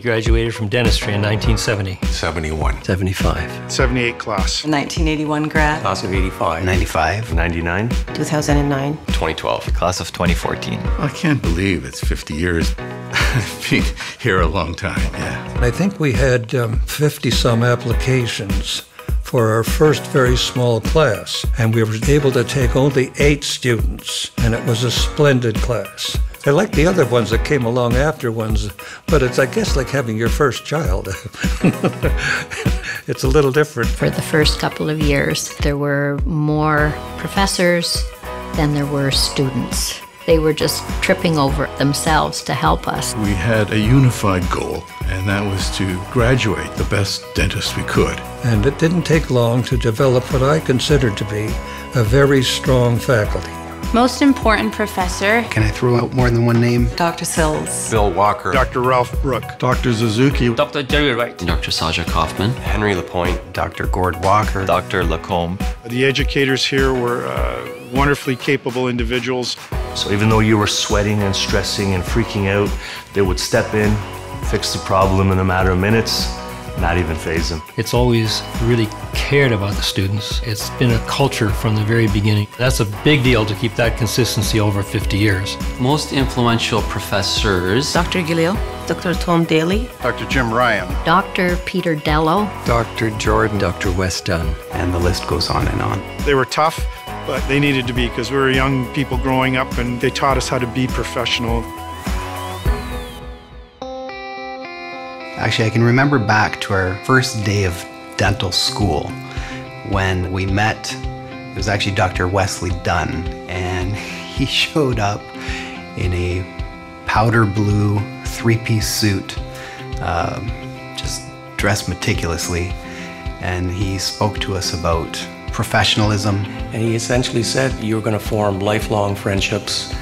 graduated from dentistry in 1970. 71. 75. 78 class. 1981 grad. Class of 85. 95. 99. 2009. 2012. Class of 2014. I can't believe it's 50 years. I've been here a long time, yeah. I think we had 50 um, some applications for our first very small class, and we were able to take only eight students, and it was a splendid class. I like the other ones that came along after ones, but it's, I guess, like having your first child. it's a little different. For the first couple of years, there were more professors than there were students. They were just tripping over themselves to help us. We had a unified goal, and that was to graduate the best dentist we could. And it didn't take long to develop what I considered to be a very strong faculty. Most important professor. Can I throw out more than one name? Dr. Sills. Bill Walker. Dr. Ralph Brook. Dr. Suzuki. Dr. Jerry Wright. Dr. Saja Kaufman. Henry Lapointe. Dr. Gord Walker. Dr. Lacombe. The educators here were uh, wonderfully capable individuals. So even though you were sweating and stressing and freaking out, they would step in, fix the problem in a matter of minutes, not even phase them. It's always really cared about the students. It's been a culture from the very beginning. That's a big deal to keep that consistency over 50 years. Most influential professors Dr. Gilio, Dr. Tom Daly, Dr. Jim Ryan, Dr. Peter Dello, Dr. Jordan, Dr. Wes Dunn, and the list goes on and on. They were tough, but they needed to be because we were young people growing up and they taught us how to be professional. Actually, I can remember back to our first day of dental school when we met. It was actually Dr. Wesley Dunn, and he showed up in a powder blue three piece suit, um, just dressed meticulously. And he spoke to us about professionalism. And he essentially said You're going to form lifelong friendships.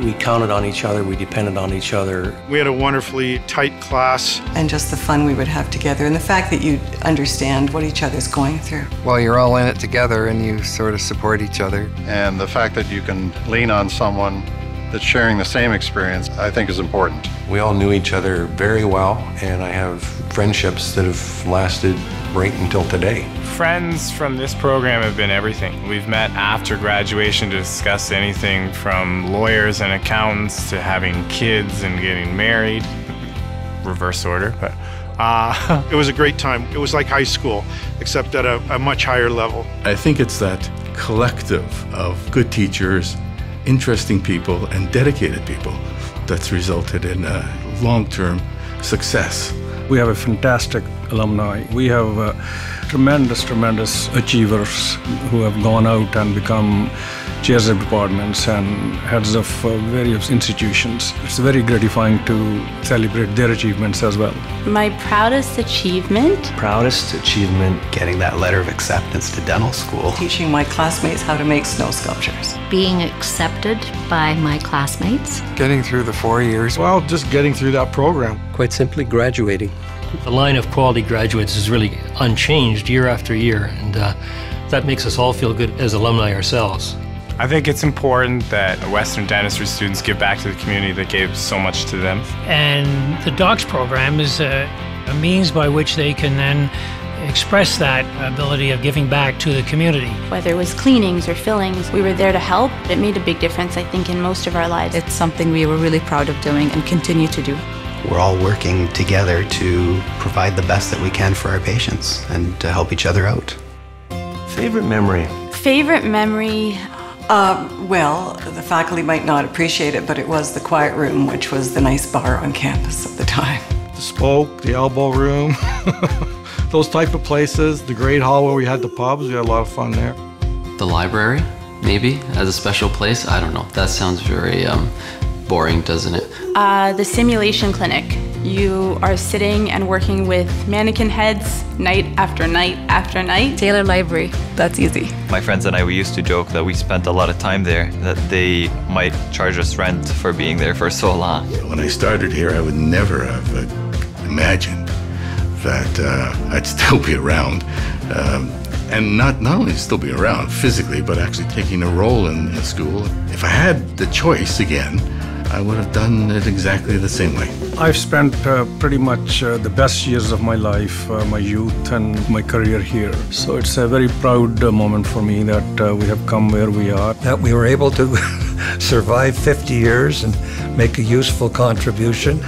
We counted on each other, we depended on each other. We had a wonderfully tight class. And just the fun we would have together, and the fact that you understand what each other's going through. Well, you're all in it together and you sort of support each other. And the fact that you can lean on someone that's sharing the same experience, I think is important. We all knew each other very well, and I have friendships that have lasted right until today. Friends from this program have been everything. We've met after graduation to discuss anything from lawyers and accountants to having kids and getting married. Reverse order, but uh, it was a great time. It was like high school, except at a, a much higher level. I think it's that collective of good teachers, interesting people, and dedicated people that's resulted in a long-term success. We have a fantastic alumni. We have uh, tremendous, tremendous achievers who have gone out and become chairs of departments and heads of uh, various institutions. It's very gratifying to celebrate their achievements as well. My proudest achievement? Proudest achievement? Getting that letter of acceptance to dental school. Teaching my classmates how to make snow sculptures. Being accepted by my classmates. Getting through the four years. Well, just getting through that program. Quite simply graduating. The line of quality graduates is really unchanged year after year, and uh, that makes us all feel good as alumni ourselves. I think it's important that Western dentistry students give back to the community that gave so much to them. And the DOCS program is a, a means by which they can then express that ability of giving back to the community. Whether it was cleanings or fillings, we were there to help. It made a big difference, I think, in most of our lives. It's something we were really proud of doing and continue to do. We're all working together to provide the best that we can for our patients and to help each other out. Favorite memory? Favorite memory? Uh, well, the faculty might not appreciate it, but it was the quiet room, which was the nice bar on campus at the time. The spoke, the elbow room, those type of places. The great hall where we had the pubs, we had a lot of fun there. The library, maybe, as a special place. I don't know. That sounds very um, boring, doesn't it? Uh, the simulation clinic. You are sitting and working with mannequin heads night after night after night. Taylor Library, that's easy. My friends and I, we used to joke that we spent a lot of time there, that they might charge us rent for being there for so long. When I started here, I would never have uh, imagined that uh, I'd still be around. Um, and not, not only still be around physically, but actually taking a role in, in school. If I had the choice again, I would have done it exactly the same way. I've spent uh, pretty much uh, the best years of my life, uh, my youth, and my career here. So it's a very proud uh, moment for me that uh, we have come where we are. That we were able to survive 50 years and make a useful contribution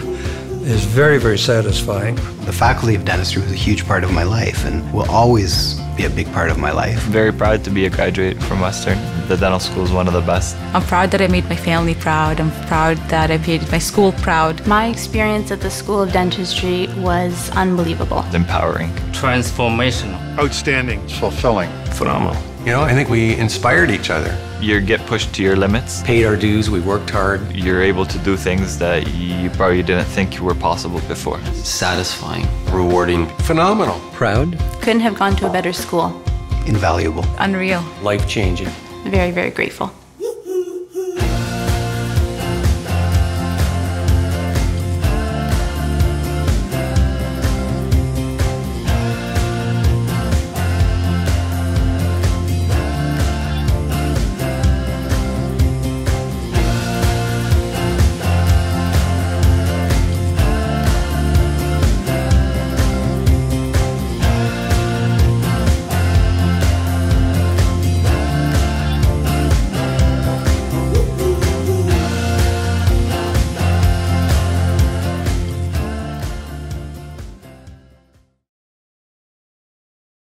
is very, very satisfying. The faculty of dentistry was a huge part of my life and will always be a big part of my life. Very proud to be a graduate from Western. The dental school is one of the best. I'm proud that I made my family proud. I'm proud that I made my school proud. My experience at the School of Dentistry was unbelievable. Empowering. Transformational. Outstanding. Fulfilling. Phenomenal. You know, I think we inspired each other. You get pushed to your limits. Paid our dues, we worked hard. You're able to do things that you probably didn't think were possible before. Satisfying. Rewarding. Phenomenal. Proud. Couldn't have gone to a better school. Invaluable. Unreal. Life changing. Very, very grateful.